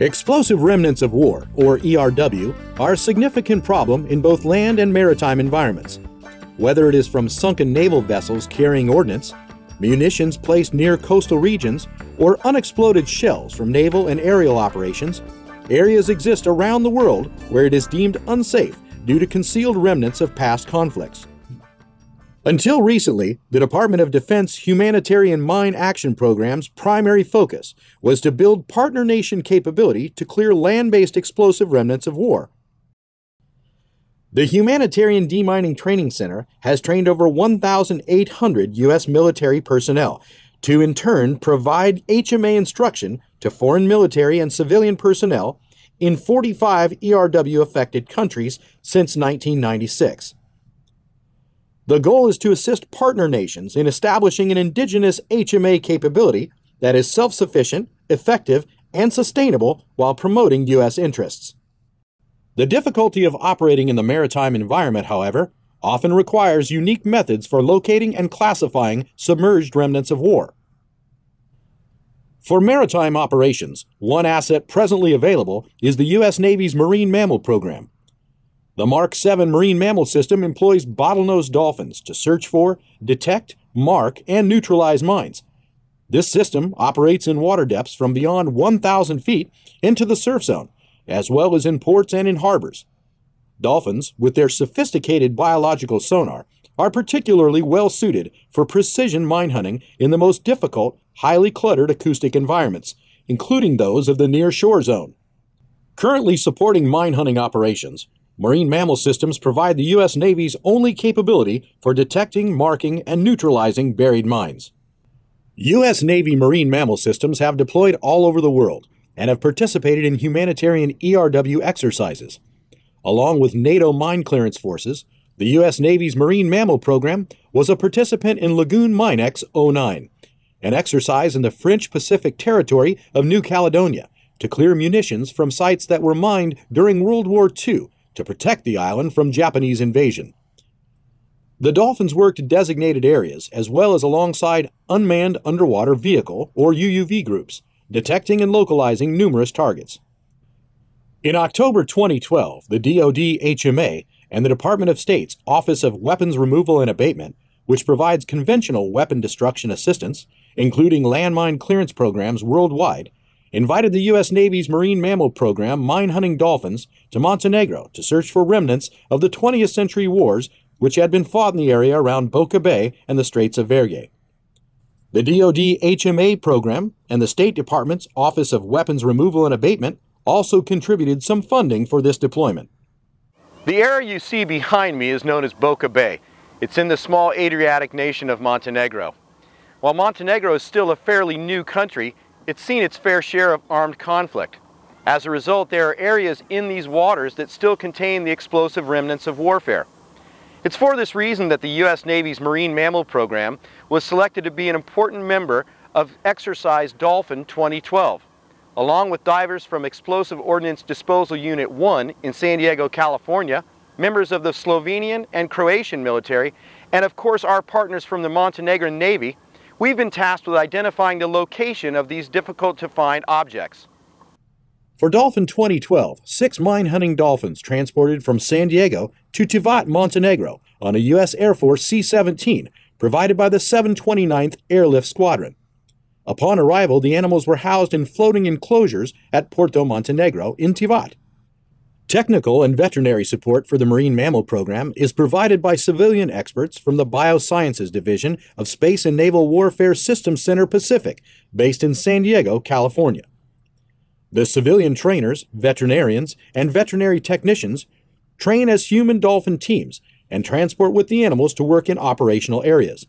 Explosive remnants of war, or ERW, are a significant problem in both land and maritime environments. Whether it is from sunken naval vessels carrying ordnance, munitions placed near coastal regions, or unexploded shells from naval and aerial operations, areas exist around the world where it is deemed unsafe due to concealed remnants of past conflicts. Until recently, the Department of Defense Humanitarian Mine Action Program's primary focus was to build partner nation capability to clear land based explosive remnants of war. The Humanitarian Demining Training Center has trained over 1,800 U.S. military personnel to, in turn, provide HMA instruction to foreign military and civilian personnel in 45 ERW affected countries since 1996. The goal is to assist partner nations in establishing an indigenous HMA capability that is self sufficient, effective, and sustainable while promoting U.S. interests. The difficulty of operating in the maritime environment, however, often requires unique methods for locating and classifying submerged remnants of war. For maritime operations, one asset presently available is the U.S. Navy's Marine Mammal Program, the Mark 7 marine mammal system employs bottlenose dolphins to search for, detect, mark, and neutralize mines. This system operates in water depths from beyond 1,000 feet into the surf zone, as well as in ports and in harbors. Dolphins, with their sophisticated biological sonar, are particularly well suited for precision mine hunting in the most difficult, highly cluttered acoustic environments, including those of the near shore zone. Currently supporting mine hunting operations, Marine mammal systems provide the U.S. Navy's only capability for detecting, marking, and neutralizing buried mines. U.S. Navy marine mammal systems have deployed all over the world and have participated in humanitarian ERW exercises. Along with NATO mine clearance forces, the U.S. Navy's Marine Mammal Program was a participant in Lagoon Minex 09, an exercise in the French Pacific territory of New Caledonia to clear munitions from sites that were mined during World War II to protect the island from Japanese invasion. The Dolphins worked designated areas as well as alongside unmanned underwater vehicle or UUV groups, detecting and localizing numerous targets. In October 2012, the DoD HMA and the Department of State's Office of Weapons Removal and Abatement, which provides conventional weapon destruction assistance, including landmine clearance programs worldwide, invited the U.S. Navy's Marine Mammal Program mine hunting dolphins to Montenegro to search for remnants of the 20th century wars which had been fought in the area around Boca Bay and the Straits of Verige. The DoD HMA program and the State Department's Office of Weapons Removal and Abatement also contributed some funding for this deployment. The area you see behind me is known as Boca Bay. It's in the small Adriatic nation of Montenegro. While Montenegro is still a fairly new country, it's seen its fair share of armed conflict. As a result, there are areas in these waters that still contain the explosive remnants of warfare. It's for this reason that the U.S. Navy's Marine Mammal Program was selected to be an important member of Exercise Dolphin 2012, along with divers from Explosive Ordnance Disposal Unit 1 in San Diego, California, members of the Slovenian and Croatian military, and of course our partners from the Montenegrin Navy We've been tasked with identifying the location of these difficult to find objects. For Dolphin 2012, six mine hunting dolphins transported from San Diego to Tivat, Montenegro on a U.S. Air Force C 17 provided by the 729th Airlift Squadron. Upon arrival, the animals were housed in floating enclosures at Porto Montenegro in Tivat. Technical and veterinary support for the Marine Mammal Program is provided by civilian experts from the Biosciences Division of Space and Naval Warfare Systems Center Pacific, based in San Diego, California. The civilian trainers, veterinarians, and veterinary technicians train as human dolphin teams and transport with the animals to work in operational areas.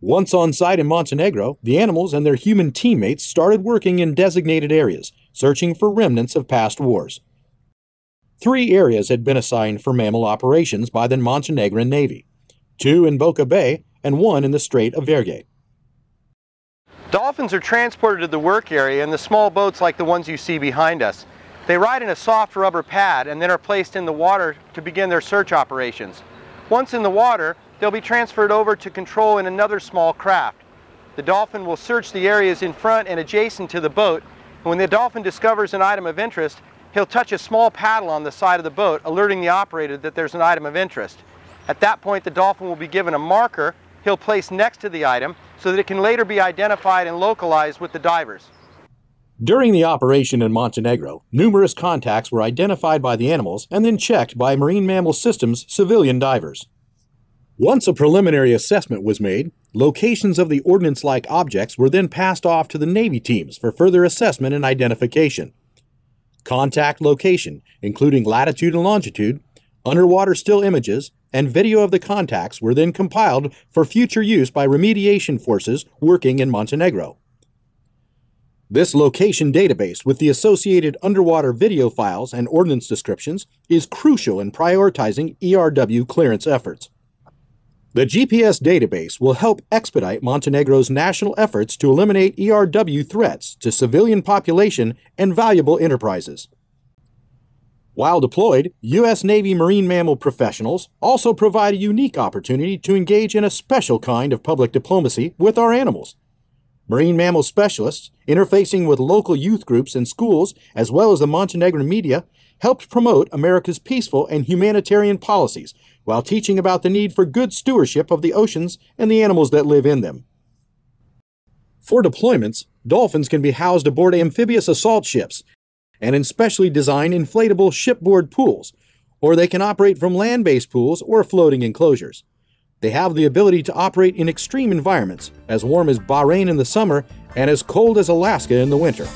Once on site in Montenegro, the animals and their human teammates started working in designated areas, searching for remnants of past wars. Three areas had been assigned for mammal operations by the Montenegrin Navy two in Boca Bay and one in the Strait of Verige. Dolphins are transported to the work area in the small boats like the ones you see behind us. They ride in a soft rubber pad and then are placed in the water to begin their search operations. Once in the water, they'll be transferred over to control in another small craft. The dolphin will search the areas in front and adjacent to the boat When the dolphin discovers an item of interest, he'll touch a small paddle on the side of the boat, alerting the operator that there's an item of interest. At that point, the dolphin will be given a marker he'll place next to the item so that it can later be identified and localized with the divers. During the operation in Montenegro, numerous contacts were identified by the animals and then checked by Marine Mammal Systems civilian divers. Once a preliminary assessment was made, locations of the ordnance like objects were then passed off to the Navy teams for further assessment and identification. Contact location, including latitude and longitude, underwater still images, and video of the contacts were then compiled for future use by remediation forces working in Montenegro. This location database with the associated underwater video files and ordnance descriptions is crucial in prioritizing ERW clearance efforts. The GPS database will help expedite Montenegro's national efforts to eliminate ERW threats to civilian population and valuable enterprises. While deployed, U.S. Navy marine mammal professionals also provide a unique opportunity to engage in a special kind of public diplomacy with our animals. Marine mammal specialists, interfacing with local youth groups and schools, as well as the Montenegrin media, helped promote America's peaceful and humanitarian policies while teaching about the need for good stewardship of the oceans and the animals that live in them. For deployments, dolphins can be housed aboard amphibious assault ships and in specially designed inflatable shipboard pools, or they can operate from land based pools or floating enclosures. They have the ability to operate in extreme environments, as warm as Bahrain in the summer and as cold as Alaska in the winter.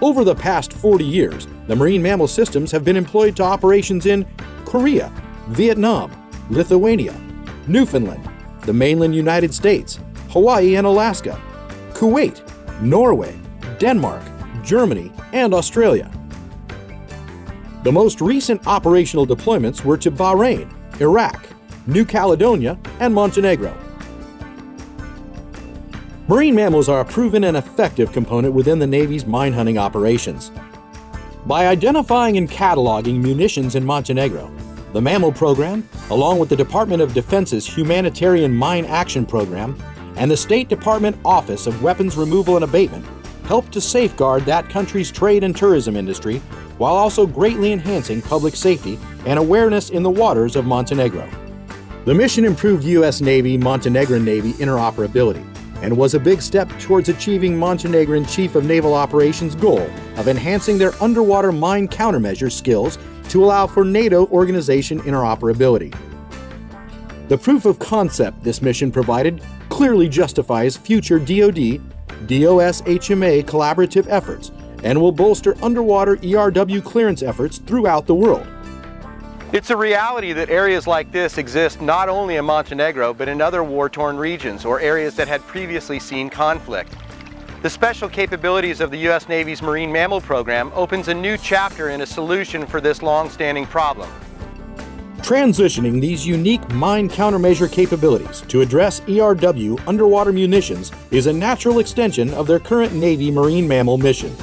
Over the past 40 years, the marine mammal systems have been employed to operations in Korea, Vietnam, Lithuania, Newfoundland, the mainland United States, Hawaii and Alaska, Kuwait, Norway, Denmark, Germany, and Australia. The most recent operational deployments were to Bahrain, Iraq, New Caledonia, and Montenegro. Marine mammals are a proven and effective component within the Navy's mine hunting operations. By identifying and cataloging munitions in Montenegro, the Mammal Program, along with the Department of Defense's Humanitarian Mine Action Program and the State Department Office of Weapons Removal and Abatement, helped to safeguard that country's trade and tourism industry while also greatly enhancing public safety and awareness in the waters of Montenegro. The mission improved U.S. Navy Montenegrin Navy interoperability and was a big step towards achieving Montenegrin Chief of Naval Operations' goal of enhancing their underwater mine countermeasure skills to allow for NATO organization interoperability. The proof of concept this mission provided clearly justifies future DoD DOS-HMA collaborative efforts and will bolster underwater ERW clearance efforts throughout the world. It's a reality that areas like this exist not only in Montenegro, but in other war-torn regions or areas that had previously seen conflict. The special capabilities of the U.S. Navy's Marine Mammal Program opens a new chapter in a solution for this long-standing problem. Transitioning these unique mine countermeasure capabilities to address ERW underwater munitions is a natural extension of their current Navy marine mammal mission.